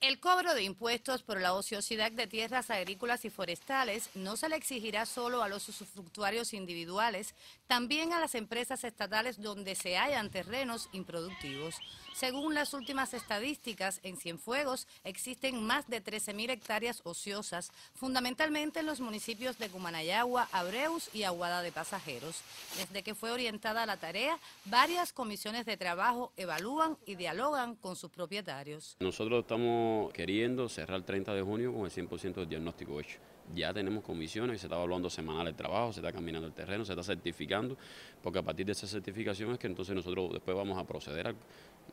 El cobro de impuestos por la ociosidad de tierras agrícolas y forestales no se le exigirá solo a los usufructuarios individuales, también a las empresas estatales donde se hallan terrenos improductivos. Según las últimas estadísticas, en Cienfuegos existen más de 13.000 hectáreas ociosas, fundamentalmente en los municipios de Cumanayagua, Abreus y Aguada de Pasajeros. Desde que fue orientada la tarea, varias comisiones de trabajo evalúan y dialogan con sus propietarios. Nosotros estamos queriendo cerrar el 30 de junio con el 100% del diagnóstico hecho. Ya tenemos comisiones, se está evaluando semanal el trabajo, se está caminando el terreno, se está certificando, porque a partir de esa certificación es que entonces nosotros después vamos a proceder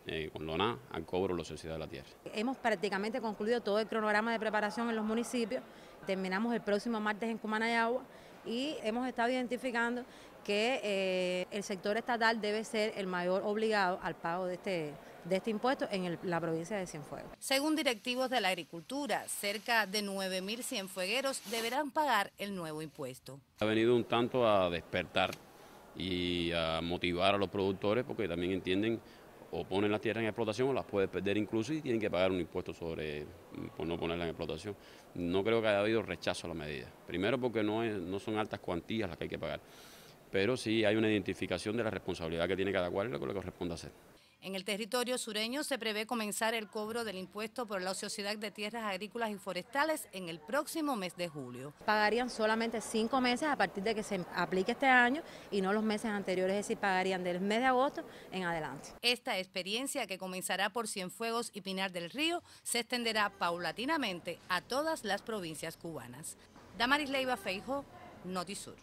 eh, con al cobro de la sociedad de la tierra. Hemos prácticamente concluido todo el cronograma de preparación en los municipios, terminamos el próximo martes en Cumanayagua y hemos estado identificando que eh, el sector estatal debe ser el mayor obligado al pago de este, de este impuesto en la provincia de Cienfuegos. Según directivos de la agricultura, cerca de 9.000 cienfuegueros deberán pagar el nuevo impuesto. Ha venido un tanto a despertar y a motivar a los productores porque también entienden o ponen la tierra en explotación o las pueden perder incluso y tienen que pagar un impuesto sobre por no ponerla en explotación. No creo que haya habido rechazo a la medida. Primero porque no, no son altas cuantías las que hay que pagar pero sí hay una identificación de la responsabilidad que tiene cada cual y lo que le corresponde hacer. En el territorio sureño se prevé comenzar el cobro del impuesto por la ociosidad de tierras agrícolas y forestales en el próximo mes de julio. Pagarían solamente cinco meses a partir de que se aplique este año y no los meses anteriores, es decir, pagarían del mes de agosto en adelante. Esta experiencia que comenzará por Cienfuegos y Pinar del Río se extenderá paulatinamente a todas las provincias cubanas. Damaris Leiva Feijo, Notisur.